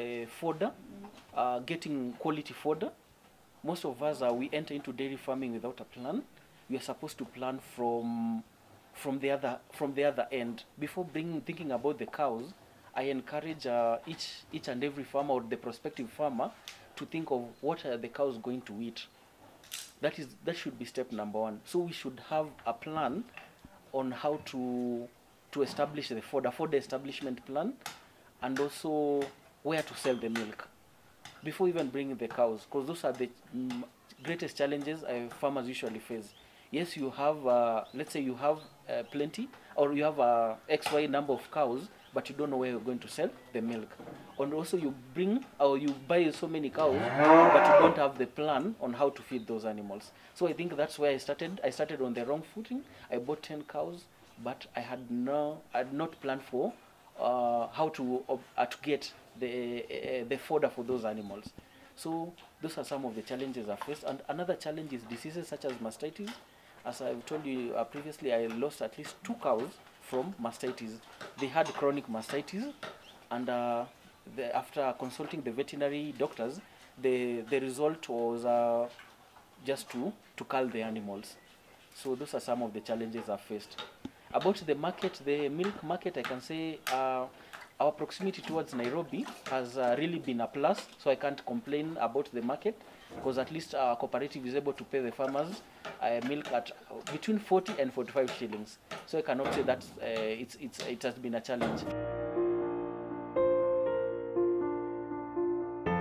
uh, fodder, uh, getting quality fodder. Most of us, uh, we enter into dairy farming without a plan. We are supposed to plan from from the other from the other end before thinking about the cows. I encourage uh, each each and every farmer or the prospective farmer to think of what are the cows going to eat. That is that should be step number one. So we should have a plan on how to to establish the fodder fodder establishment plan, and also where to sell the milk before even bringing the cows, because those are the mm, greatest challenges uh, farmers usually face. Yes, you have, uh, let's say you have uh, plenty, or you have a XY number of cows, but you don't know where you're going to sell the milk. And also you bring, or you buy so many cows, but you don't have the plan on how to feed those animals. So I think that's where I started. I started on the wrong footing. I bought 10 cows, but I had no, I had not planned for uh, how to uh, to get the uh, the fodder for those animals. So those are some of the challenges I faced. And another challenge is diseases such as mastitis. As I've told you uh, previously, I lost at least two cows from mastitis. They had chronic mastitis, and uh, the, after consulting the veterinary doctors, the the result was uh, just to to cull the animals. So those are some of the challenges I faced. About the market, the milk market, I can say uh, our proximity towards Nairobi has uh, really been a plus. So I can't complain about the market because at least our cooperative is able to pay the farmers uh, milk at between 40 and 45 shillings. So I cannot say that uh, it's, it's, it has been a challenge.